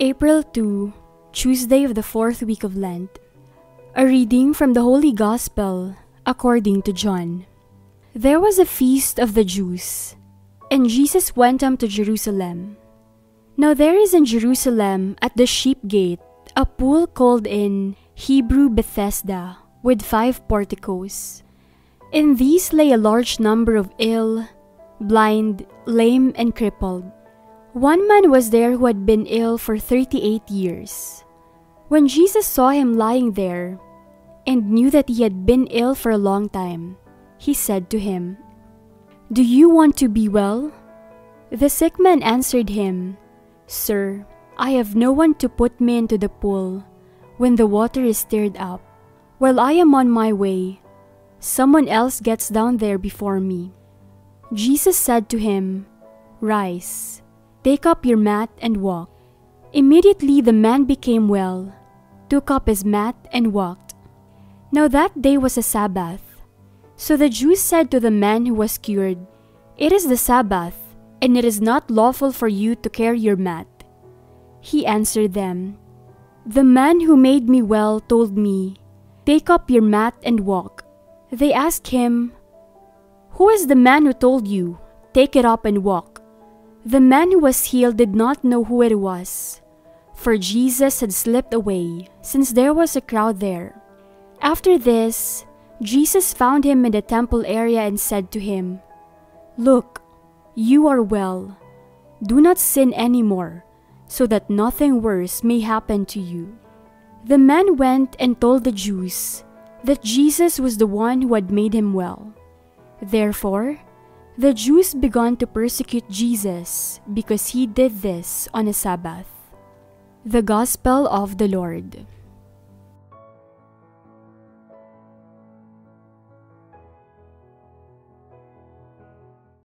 April 2, Tuesday of the fourth week of Lent. A reading from the Holy Gospel according to John. There was a feast of the Jews, and Jesus went up to Jerusalem. Now there is in Jerusalem at the sheep gate a pool called in Hebrew Bethesda, with five porticos. In these lay a large number of ill, blind, lame, and crippled. One man was there who had been ill for thirty eight years. When Jesus saw him lying there, and knew that he had been ill for a long time, he said to him, Do you want to be well? The sick man answered him, Sir, I have no one to put me into the pool when the water is stirred up. While I am on my way, someone else gets down there before me. Jesus said to him, Rise, take up your mat and walk. Immediately the man became well, took up his mat and walked. Now that day was a Sabbath. So the Jews said to the man who was cured, It is the Sabbath, and it is not lawful for you to carry your mat. He answered them, The man who made me well told me, Take up your mat and walk. They asked him, Who is the man who told you, Take it up and walk? The man who was healed did not know who it was, for Jesus had slipped away, since there was a crowd there. After this, Jesus found him in the temple area and said to him, Look, you are well. Do not sin any more so that nothing worse may happen to you. The man went and told the Jews that Jesus was the one who had made him well. Therefore, the Jews began to persecute Jesus because he did this on a Sabbath. The Gospel of the Lord.